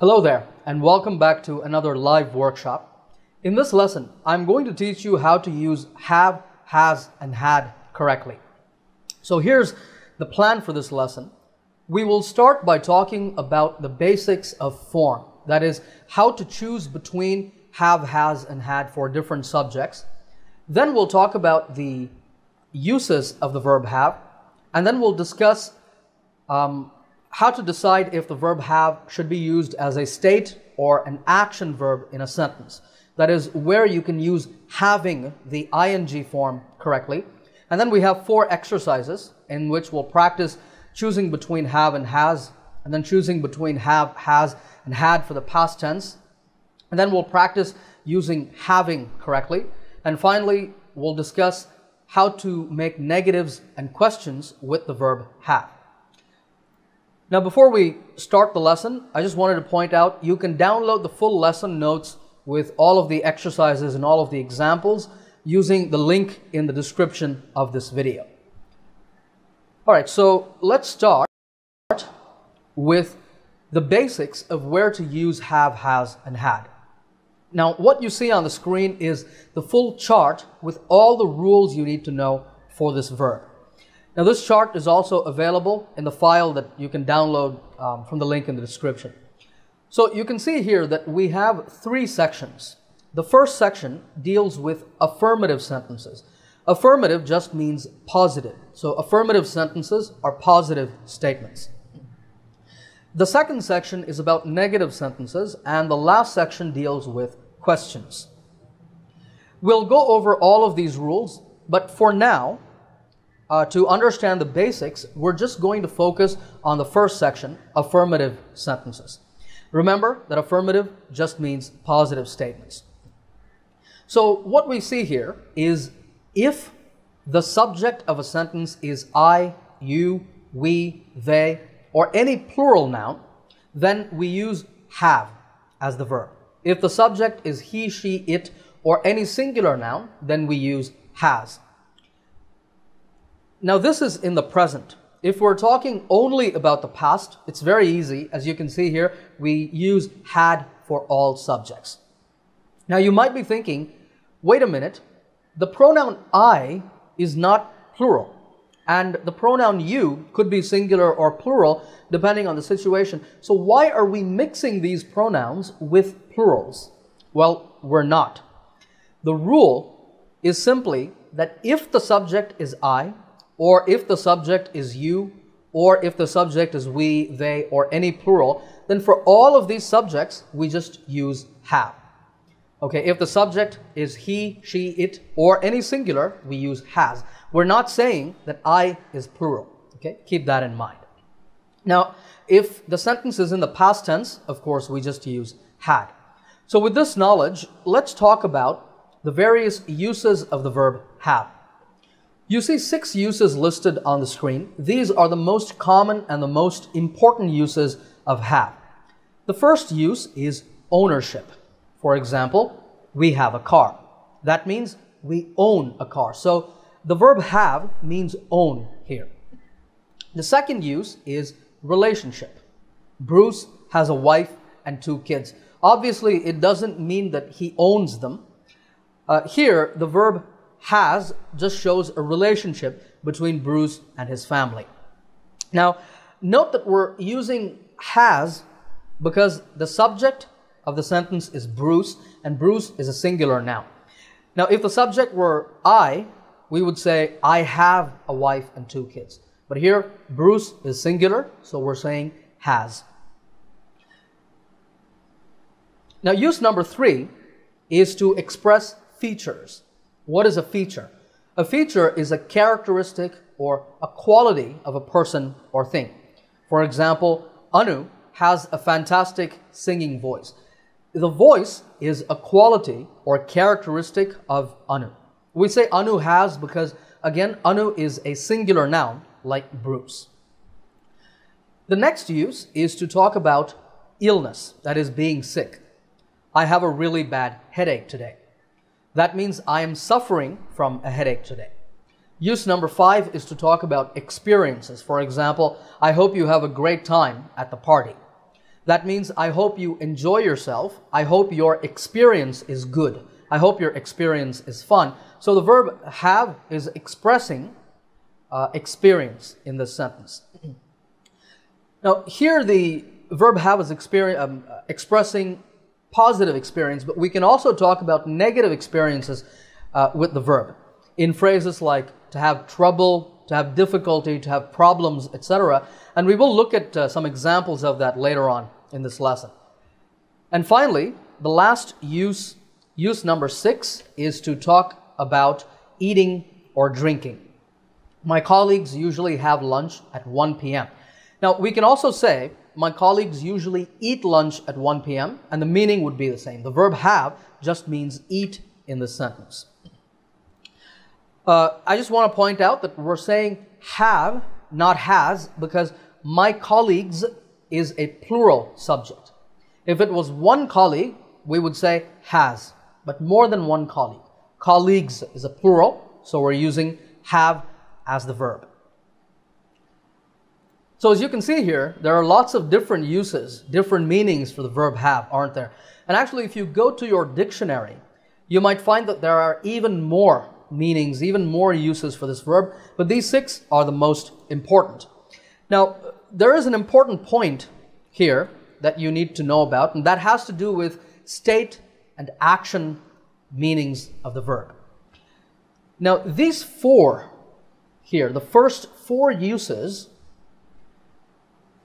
Hello there, and welcome back to another live workshop. In this lesson, I'm going to teach you how to use have, has, and had correctly. So here's the plan for this lesson. We will start by talking about the basics of form, that is, how to choose between have, has, and had for different subjects. Then we'll talk about the uses of the verb have, and then we'll discuss um, how to decide if the verb have should be used as a state or an action verb in a sentence. That is where you can use having the ing form correctly. And then we have four exercises in which we'll practice choosing between have and has, and then choosing between have, has, and had for the past tense. And then we'll practice using having correctly. And finally, we'll discuss how to make negatives and questions with the verb have. Now, before we start the lesson, I just wanted to point out you can download the full lesson notes with all of the exercises and all of the examples using the link in the description of this video. All right, so let's start with the basics of where to use have, has, and had. Now, what you see on the screen is the full chart with all the rules you need to know for this verb. Now this chart is also available in the file that you can download um, from the link in the description. So you can see here that we have three sections. The first section deals with affirmative sentences. Affirmative just means positive. So affirmative sentences are positive statements. The second section is about negative sentences and the last section deals with questions. We'll go over all of these rules, but for now, uh, to understand the basics, we're just going to focus on the first section, affirmative sentences. Remember that affirmative just means positive statements. So what we see here is if the subject of a sentence is I, you, we, they, or any plural noun, then we use have as the verb. If the subject is he, she, it, or any singular noun, then we use has. Now, this is in the present. If we're talking only about the past, it's very easy. As you can see here, we use had for all subjects. Now, you might be thinking, wait a minute, the pronoun I is not plural, and the pronoun you could be singular or plural depending on the situation. So, why are we mixing these pronouns with plurals? Well, we're not. The rule is simply that if the subject is I, or if the subject is you, or if the subject is we, they, or any plural, then for all of these subjects, we just use have. Okay, if the subject is he, she, it, or any singular, we use has. We're not saying that I is plural. Okay, keep that in mind. Now, if the sentence is in the past tense, of course, we just use had. So with this knowledge, let's talk about the various uses of the verb have. You see six uses listed on the screen. These are the most common and the most important uses of have. The first use is ownership. For example, we have a car. That means we own a car. So the verb have means own here. The second use is relationship. Bruce has a wife and two kids. Obviously, it doesn't mean that he owns them. Uh, here, the verb has just shows a relationship between Bruce and his family. Now, note that we're using has because the subject of the sentence is Bruce, and Bruce is a singular noun. Now, if the subject were I, we would say, I have a wife and two kids. But here, Bruce is singular, so we're saying has. Now, use number three is to express features. What is a feature? A feature is a characteristic or a quality of a person or thing. For example, Anu has a fantastic singing voice. The voice is a quality or characteristic of Anu. We say Anu has because, again, Anu is a singular noun like Bruce. The next use is to talk about illness, that is, being sick. I have a really bad headache today. That means I am suffering from a headache today. Use number five is to talk about experiences. For example, I hope you have a great time at the party. That means I hope you enjoy yourself. I hope your experience is good. I hope your experience is fun. So the verb have is expressing uh, experience in this sentence. now, here the verb have is um, expressing positive experience, but we can also talk about negative experiences uh, with the verb in phrases like to have trouble, to have difficulty, to have problems, etc. And we will look at uh, some examples of that later on in this lesson. And finally, the last use, use number six, is to talk about eating or drinking. My colleagues usually have lunch at 1 p.m. Now, we can also say, my colleagues usually eat lunch at 1 p.m., and the meaning would be the same. The verb have just means eat in the sentence. Uh, I just want to point out that we're saying have, not has, because my colleagues is a plural subject. If it was one colleague, we would say has, but more than one colleague. Colleagues is a plural, so we're using have as the verb. So as you can see here, there are lots of different uses, different meanings for the verb have, aren't there? And actually, if you go to your dictionary, you might find that there are even more meanings, even more uses for this verb, but these six are the most important. Now, there is an important point here that you need to know about, and that has to do with state and action meanings of the verb. Now, these four here, the first four uses,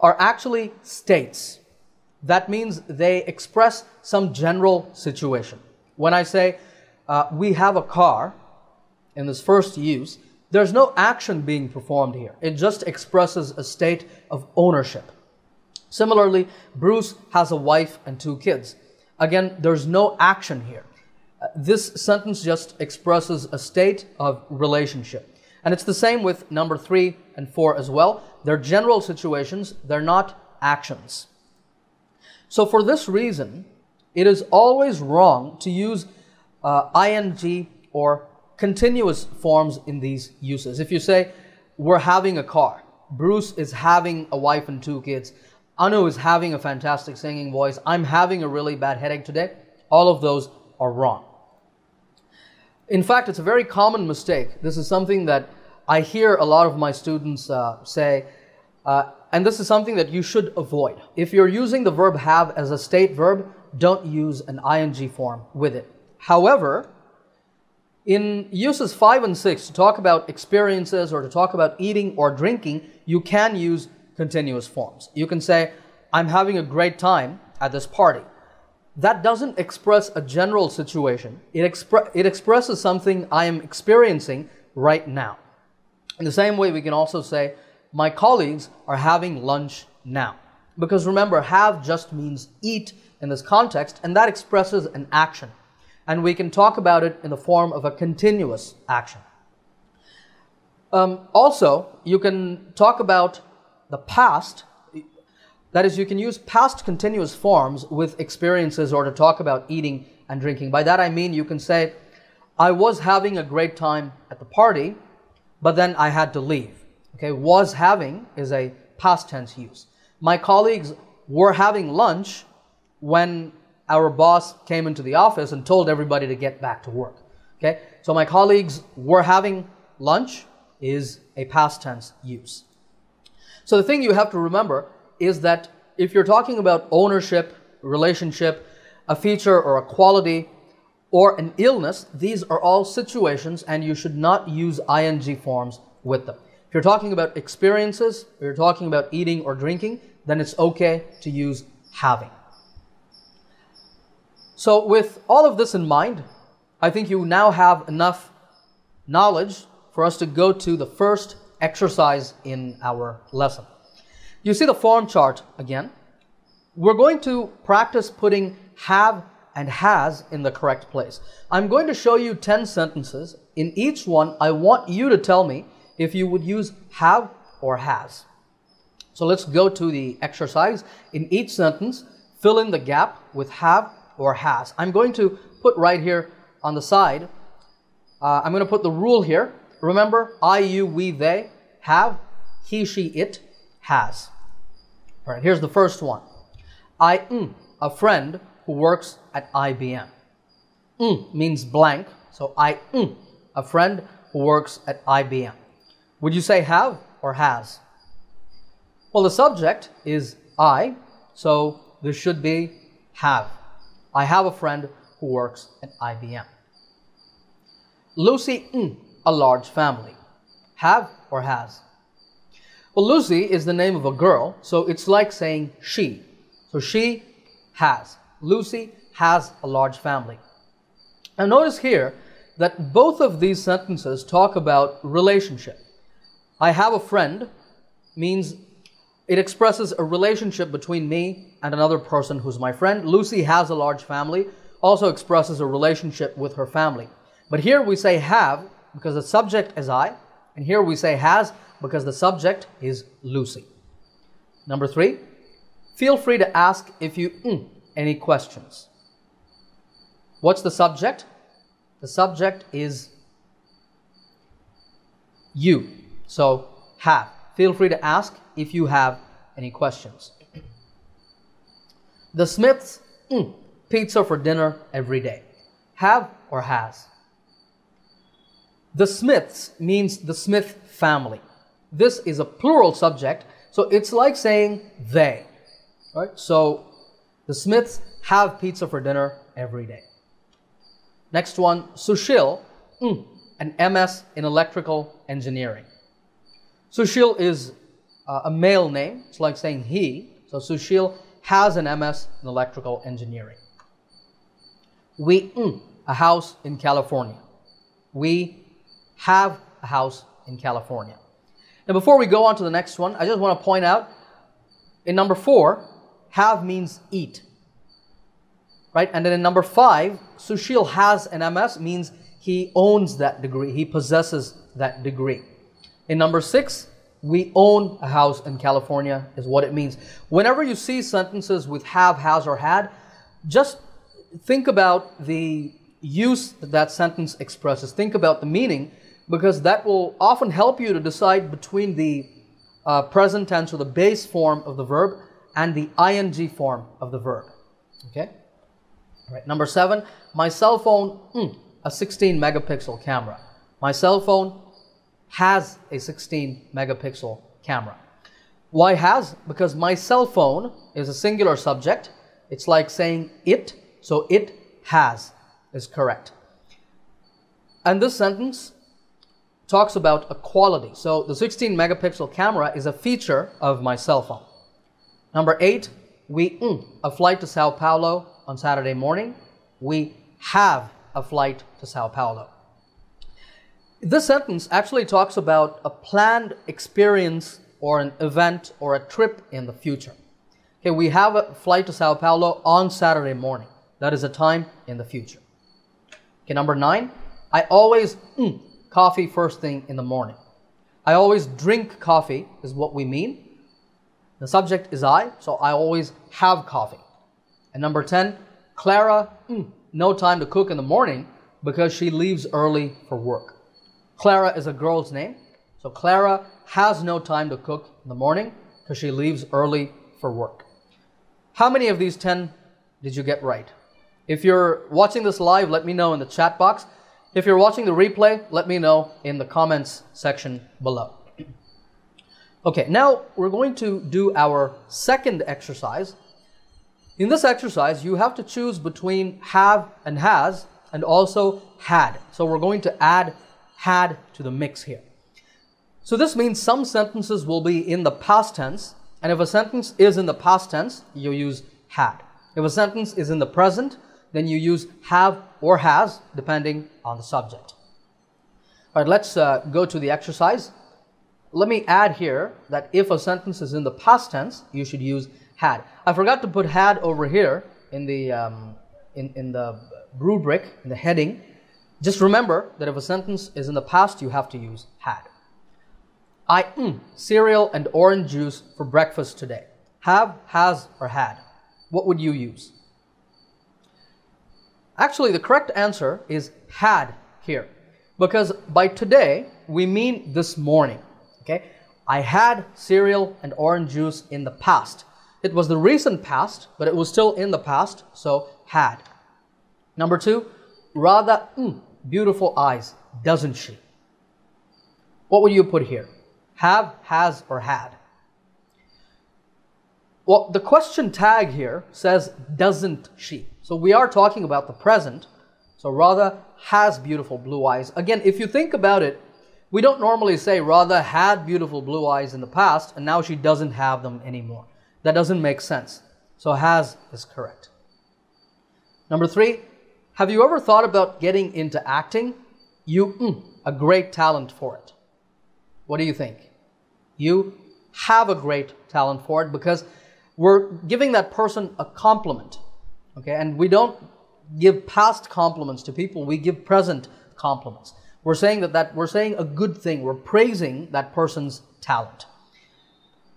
are actually states. That means they express some general situation. When I say, uh, we have a car, in this first use, there's no action being performed here. It just expresses a state of ownership. Similarly, Bruce has a wife and two kids. Again, there's no action here. This sentence just expresses a state of relationship. And it's the same with number three and four as well. They're general situations, they're not actions. So, for this reason, it is always wrong to use uh, ing or continuous forms in these uses. If you say, we're having a car, Bruce is having a wife and two kids, Anu is having a fantastic singing voice, I'm having a really bad headache today, all of those are wrong. In fact, it's a very common mistake. This is something that I hear a lot of my students uh, say, uh, and this is something that you should avoid. If you're using the verb have as a state verb, don't use an ing form with it. However, in uses 5 and 6, to talk about experiences or to talk about eating or drinking, you can use continuous forms. You can say, I'm having a great time at this party. That doesn't express a general situation. It, expre- it expresses something I am experiencing right now. In the same way, we can also say, my colleagues are having lunch now. Because remember, have just means eat in this context, and that expresses an action and we can talk about it in the form of a continuous action. Um, also, you can talk about the past. That is, you can use past continuous forms with experiences or to talk about eating and drinking. By that I mean you can say, I was having a great time at the party, but then I had to leave. Okay, was having is a past tense use. My colleagues were having lunch when our boss came into the office and told everybody to get back to work. Okay, so my colleagues were having lunch is a past tense use. So the thing you have to remember is that if you're talking about ownership, relationship, a feature or a quality, or an illness, these are all situations and you should not use ing forms with them. If you're talking about experiences, or you're talking about eating or drinking, then it's okay to use having. So, with all of this in mind, I think you now have enough knowledge for us to go to the first exercise in our lesson. You see the form chart again. We're going to practice putting have and has in the correct place. I'm going to show you 10 sentences. In each one, I want you to tell me if you would use have or has. So let's go to the exercise. In each sentence, fill in the gap with have or has. I'm going to put right here on the side, uh, I'm going to put the rule here. Remember, I, you, we, they have, he, she, it has. All right, here's the first one. I mm, a friend who works at IBM. Mm means blank, so I mm, a friend who works at IBM. Would you say have or has? Well, the subject is I, so this should be have. I have a friend who works at IBM. Lucy mm, a large family. Have or has? Well, Lucy is the name of a girl, so it's like saying she. So she has. Lucy has a large family. And notice here that both of these sentences talk about relationship. I have a friend means it expresses a relationship between me and another person who's my friend. Lucy has a large family, also expresses a relationship with her family. But here we say have because the subject is I, and here we say has because the subject is Lucy. Number three, feel free to ask if you mm, any questions. What's the subject? The subject is you. So have. Feel free to ask if you have any questions. The Smiths mm, pizza for dinner every day. Have or has? The Smiths means the Smith family. This is a plural subject, so it's like saying they. Right? So the Smiths have pizza for dinner every day. Next one, Sushil, mm, an MS in electrical engineering. Sushil is uh, a male name. It's like saying he. So Sushil has an MS in electrical engineering. We mm, a house in California. We have a house in California. Now, before we go on to the next one, I just want to point out in number four, have means eat. Right? And then in number five, Sushil has an MS means he owns that degree, he possesses that degree. In number six, we own a house in California, is what it means. Whenever you see sentences with have, has, or had, just think about the use that that sentence expresses. Think about the meaning because that will often help you to decide between the uh, present tense or the base form of the verb and the ing form of the verb. Okay? All right. Number seven, my cell phone, mm, a 16 megapixel camera. My cell phone has a 16 megapixel camera. Why has? Because my cell phone is a singular subject. It's like saying it, so it has is correct. And this sentence talks about a quality. So the 16 megapixel camera is a feature of my cell phone. Number eight, we mm, a flight to Sao Paulo on Saturday morning. We have a flight to Sao Paulo. This sentence actually talks about a planned experience or an event or a trip in the future. Okay, we have a flight to Sao Paulo on Saturday morning. That is a time in the future. Okay, number nine, I always mm, coffee first thing in the morning. I always drink coffee, is what we mean. The subject is I, so I always have coffee. And number 10, Clara, mm, no time to cook in the morning because she leaves early for work. Clara is a girl's name, so Clara has no time to cook in the morning because she leaves early for work. How many of these 10 did you get right? If you're watching this live, let me know in the chat box. If you're watching the replay, let me know in the comments section below. Okay, now we're going to do our second exercise. In this exercise, you have to choose between have and has and also had. So we're going to add had to the mix here. So this means some sentences will be in the past tense, and if a sentence is in the past tense, you use had. If a sentence is in the present, then you use have or has depending on the subject. All right, let's uh, go to the exercise. Let me add here that if a sentence is in the past tense, you should use had. I forgot to put had over here in the, um, in, in the rubric, in the heading. Just remember that if a sentence is in the past, you have to use had. I mm, cereal and orange juice for breakfast today. Have, has, or had. What would you use? Actually, the correct answer is had here. Because by today, we mean this morning. Okay? I had cereal and orange juice in the past. It was the recent past, but it was still in the past, so had. Number two, Radha, mm, beautiful eyes, doesn't she? What would you put here? Have, has, or had? Well, the question tag here says, doesn't she? So we are talking about the present. So Radha has beautiful blue eyes. Again, if you think about it, we don't normally say Radha had beautiful blue eyes in the past and now she doesn't have them anymore. That doesn't make sense. So has is correct. Number three, have you ever thought about getting into acting? You, mm, a great talent for it. What do you think? You have a great talent for it because we're giving that person a compliment. Okay, and we don't give past compliments to people, we give present compliments. We're saying that, that we're saying a good thing, we're praising that person's talent.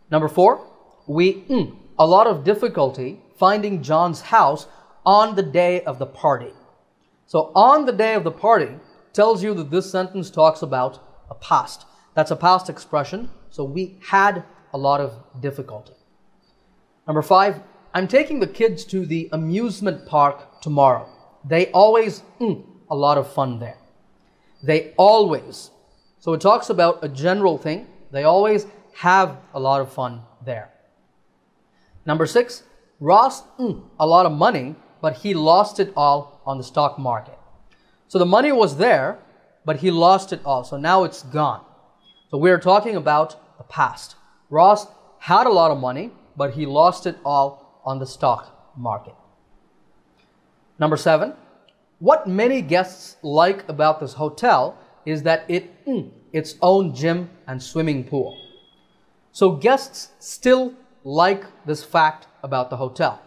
Number four, we mm, a lot of difficulty finding John's house on the day of the party. So on the day of the party tells you that this sentence talks about a past. That's a past expression. So we had a lot of difficulty. Number five, I'm taking the kids to the amusement park tomorrow. They always, mm, a lot of fun there. They always. So it talks about a general thing. They always have a lot of fun there. Number six, Ross, mm, a lot of money, but he lost it all on the stock market. So the money was there, but he lost it all. So now it's gone. So we're talking about the past. Ross had a lot of money, but he lost it all on the stock market. Number seven, what many guests like about this hotel is that it mm, its own gym and swimming pool. So guests still like this fact about the hotel.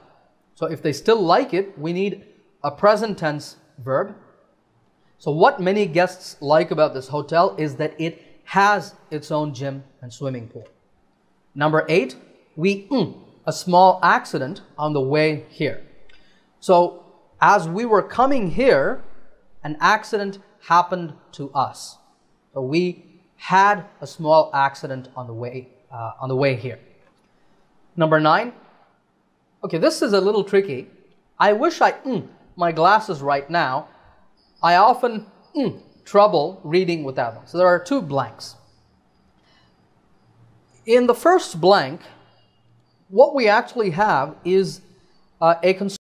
So if they still like it, we need a present tense verb. So what many guests like about this hotel is that it has its own gym and swimming pool. Number eight, we mm, a small accident on the way here. So as we were coming here, an accident happened to us. So we had a small accident on the way uh, on the way here. Number nine. Okay, this is a little tricky. I wish I mm, my glasses right now. I often mm, trouble reading without them. So there are two blanks. In the first blank, what we actually have is uh, a